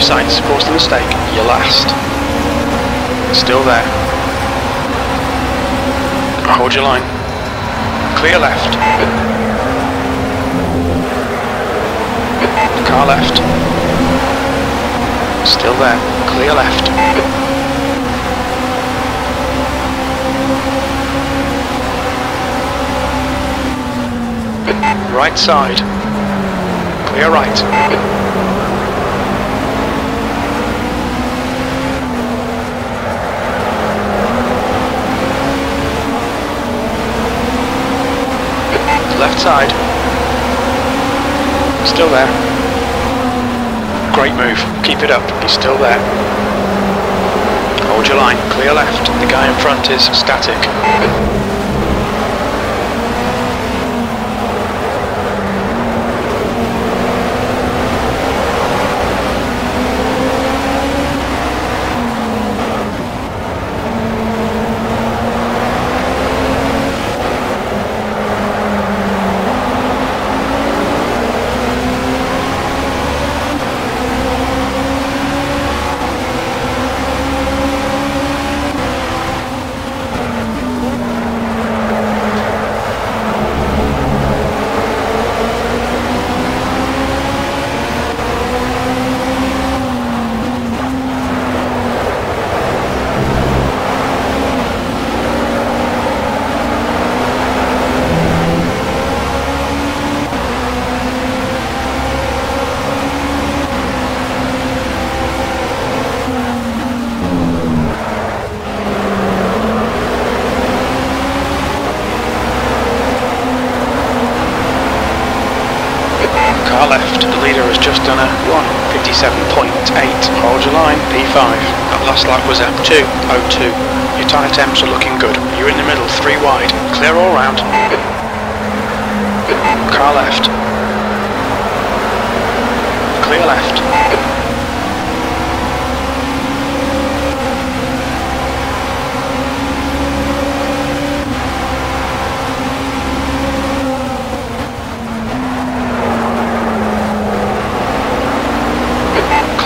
sights, caused the mistake. You're last. Still there. Hold your line. Clear left. Car left. Still there. Clear left. Right side. Clear right. Left side. Still there. Great move. Keep it up. He's still there. Hold your line. Clear left. The guy in front is static. Car left. The leader has just done a 157.8. Hold your line. P5. That last lap was a 2.02. Your tyre temps are looking good. You're in the middle, three wide. Clear all round. Car left. Clear left.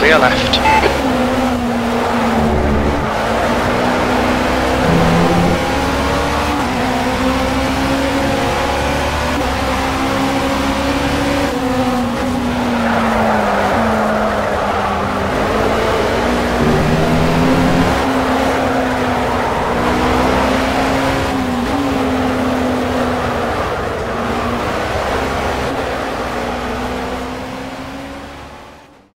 clear left.